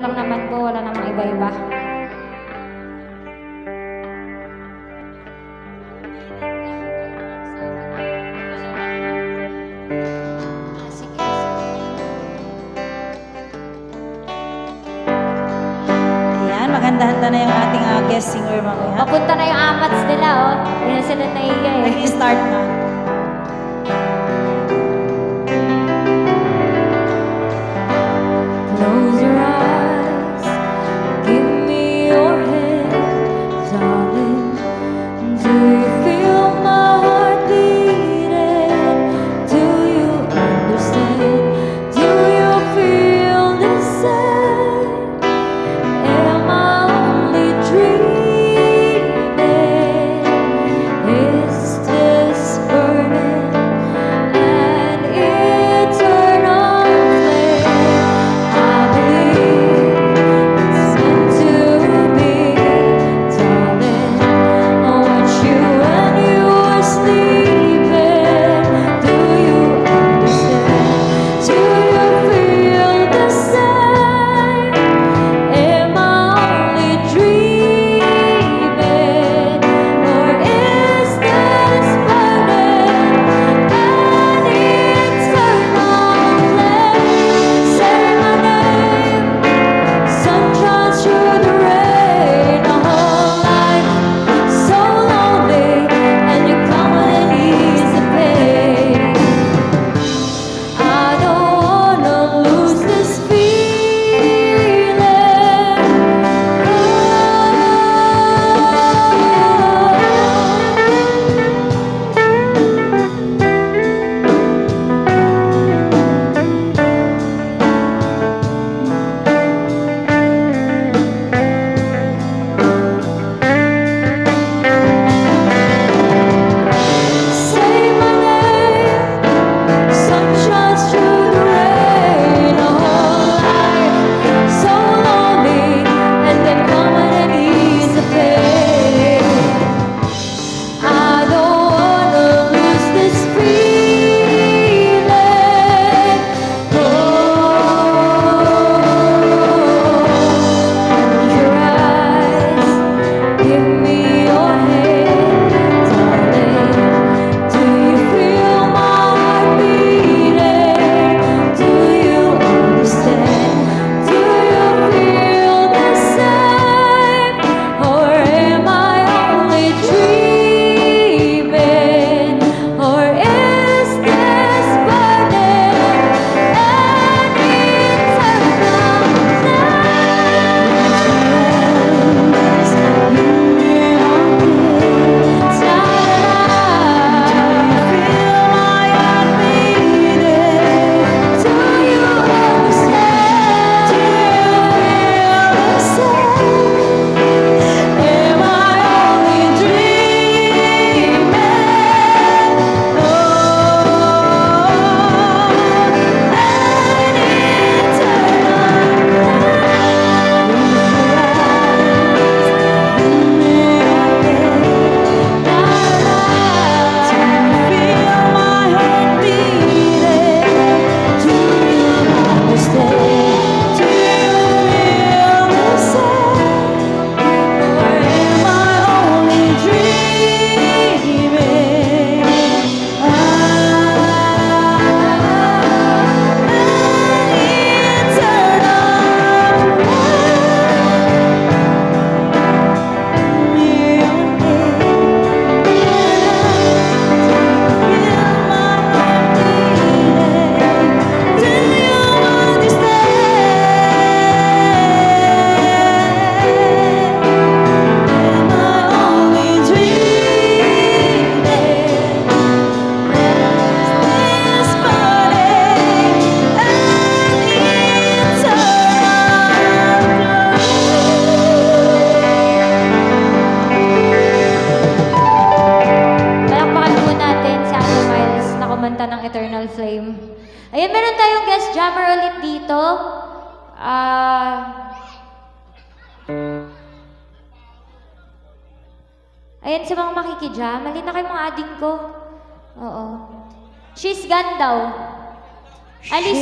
lang naman po, wala namang iba-iba. Maganda-handa na yung ating uh, guest singer, mga Papunta na yung amats nila, oh. Hindi na sila naiiga eh. Nag-start na. kanta ng Eternal Flame. Ayan, meron tayong guest jammer ulit dito. Ah... Uh, ayan, sa mga makikijam, mali na kayo mga ading ko. Oo. She's gone daw. Alis